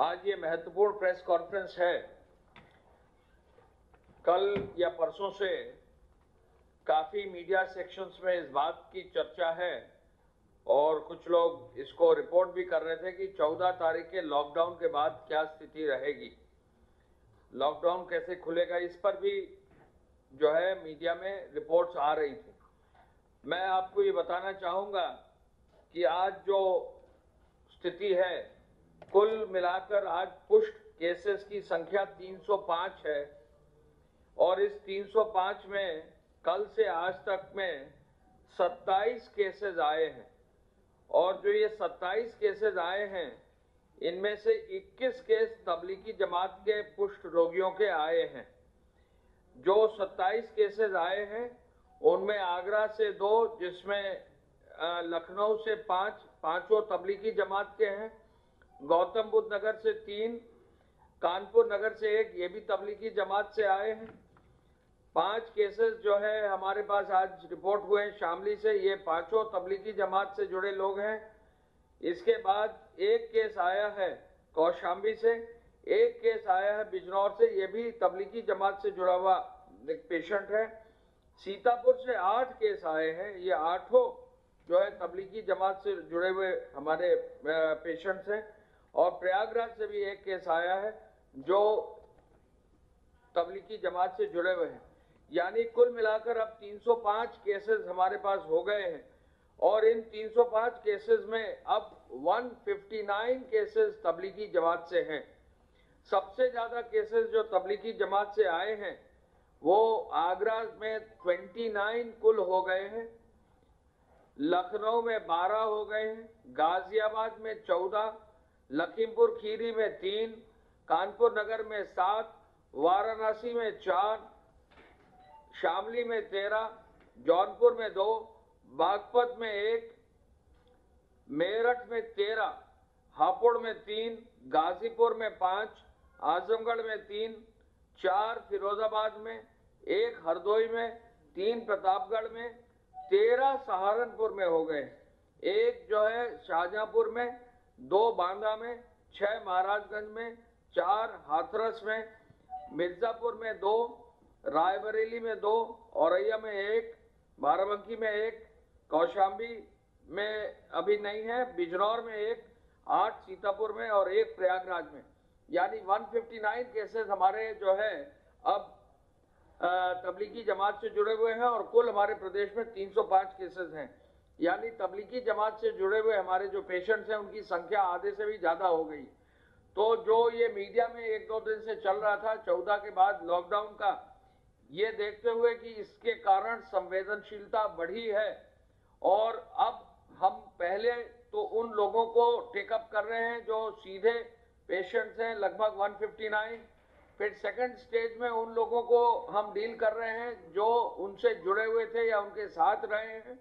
आज ये महत्वपूर्ण प्रेस कॉन्फ्रेंस है। कल या परसों से काफ़ी मीडिया सेक्शंस में इस बात की चर्चा है और कुछ लोग इसको रिपोर्ट भी कर रहे थे कि 14 तारीख के लॉकडाउन के बाद क्या स्थिति रहेगी। लॉकडाउन कैसे खुलेगा इस पर भी जो है मीडिया में रिपोर्ट्स आ रही थी। मैं आपको ये बताना चाहूँगा कि आज जो स्थिति है कुल मिलाकर आज पुष्ट केसेस की संख्या 305 है। और इस 305 में कल से आज तक में 27 केसेस आए हैं। और जो ये 27 केसेस आए हैं, इनमें से 21 केस तबलीगी जमात के पुष्ट रोगियों के आए हैं। जो 27 केसेस आए हैं, उनमें आगरा से दो, जिसमें लखनऊ से पाँच, पाँचों तबलीगी जमात के हैं गौतम बुद्ध नगर से तीन, कानपुर नगर से एक, ये भी तबलीगी जमात से आए हैं। पाँच केसेस जो है, हमारे पास आज रिपोर्ट हुए हैं शामली से, ये पाँचों तबलीगी जमात से जुड़े लोग हैं। इसके बाद एक केस आया है कौशाम्बी से, एक केस आया है बिजनौर से, ये भी तबलीगी जमात से जुड़ा हुआ एक पेशेंट है। सीतापुर से आठ केस आए हैं, ये आठों जो है तबलीगी जमात से जुड़े हुए हमारे पेशेंट्स हैं। और प्रयागराज से भी एक केस आया है जो तबलीगी जमात से जुड़े हुए हैं। यानी कुल मिलाकर अब 305 केसेस हमारे पास हो गए हैं और इन 305 केसेस में अब 159 केसेस तबलीगी जमात से हैं। सबसे ज़्यादा केसेस जो तबलीगी जमात से आए हैं, वो आगरा में 29 कुल हो गए हैं, लखनऊ में 12 हो गए हैं, गाजियाबाद में 14 लखीमपुर खीरी में तीन, कानपुर नगर में सात, वाराणसी में चार, शामली में तेरह, जौनपुर में दो, बागपत में एक, मेरठ में तेरह, हापुड़ में तीन, गाजीपुर में पाँच, आजमगढ़ में तीन, चार फिरोजाबाद में, एक हरदोई में, तीन प्रतापगढ़ में, तेरह सहारनपुर में हो गए। एक जो है शाहजहांपुर में दो बांदा में, छह महाराजगंज में, चार हाथरस में, मिर्जापुर में दो, रायबरेली में दो, औरैया में एक, बाराबंकी में एक, कौशाम्बी में अभी नहीं है, बिजनौर में एक, आठ सीतापुर में और एक प्रयागराज में। यानी 159 केसेस हमारे जो है, अब तबलीगी जमात से जुड़े हुए हैं और कुल हमारे प्रदेश में 305 केसेस हैं। यानी तबलीगी जमात से जुड़े हुए हमारे जो पेशेंट्स हैं, उनकी संख्या आधे से भी ज़्यादा हो गई। तो जो ये मीडिया में एक दो दिन से चल रहा था, चौदह के बाद लॉकडाउन का, ये देखते हुए कि इसके कारण संवेदनशीलता बढ़ी है। और अब हम पहले तो उन लोगों को टेकअप कर रहे हैं जो सीधे पेशेंट्स हैं, लगभग 159 फिर सेकंड स्टेज में उन लोगों को हम डील कर रहे हैं जो उनसे जुड़े हुए थे या उनके साथ रहे हैं।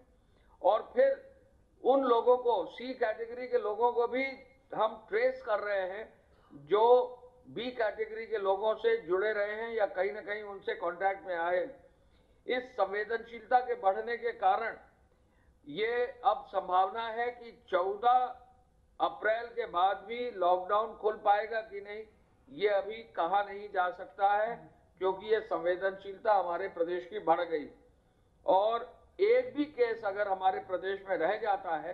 और फिर उन लोगों को सी कैटेगरी के लोगों को भी हम ट्रेस कर रहे हैं, जो बी कैटेगरी के लोगों से जुड़े रहे हैं या कहीं ना कहीं उनसे कांटेक्ट में आए इस संवेदनशीलता के बढ़ने के कारण ये अब संभावना है कि 14 अप्रैल के बाद भी लॉकडाउन खुल पाएगा कि नहीं, ये अभी कहा नहीं जा सकता है, क्योंकि ये संवेदनशीलता हमारे प्रदेश की बढ़ गई। और एक भी केस अगर हमारे प्रदेश में रह जाता है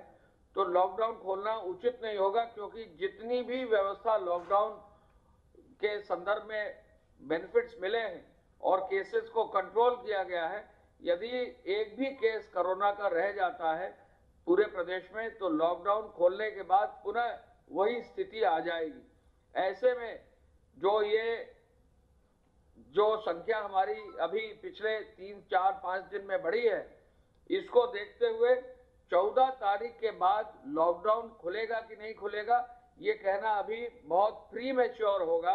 तो लॉकडाउन खोलना उचित नहीं होगा, क्योंकि जितनी भी व्यवस्था लॉकडाउन के संदर्भ में बेनिफिट्स मिले हैं और केसेस को कंट्रोल किया गया है, यदि एक भी केस कोरोना का रह जाता है पूरे प्रदेश में तो लॉकडाउन खोलने के बाद पुनः वही स्थिति आ जाएगी। ऐसे में जो ये, जो संख्या हमारी अभी पिछले तीन, चार, पाँच दिन में बढ़ी है इसको देखते हुए 14 तारीख के बाद लॉकडाउन खुलेगा कि नहीं खुलेगा, ये कहना अभी बहुत प्री मेच्योर होगा।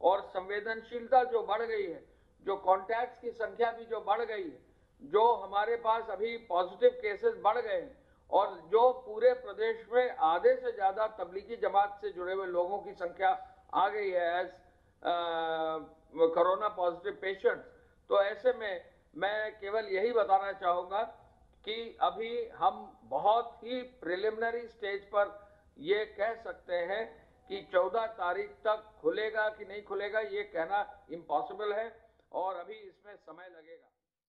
और संवेदनशीलता जो बढ़ गई है, जो कॉन्टैक्ट्स की संख्या भी जो बढ़ गई है, जो हमारे पास अभी पॉजिटिव केसेस बढ़ गए हैं, और जो पूरे प्रदेश में आधे से ज़्यादा तबलीगी जमात से जुड़े हुए लोगों की संख्या आ गई है एज कोरोना पॉजिटिव पेशेंट तो ऐसे में मैं केवल यही बताना चाहूँगा कि अभी हम बहुत ही प्रिलिमिनरी स्टेज पर ये कह सकते हैं कि 14 तारीख तक खुलेगा कि नहीं खुलेगा, ये कहना इम्पॉसिबल है और अभी इसमें समय लगेगा।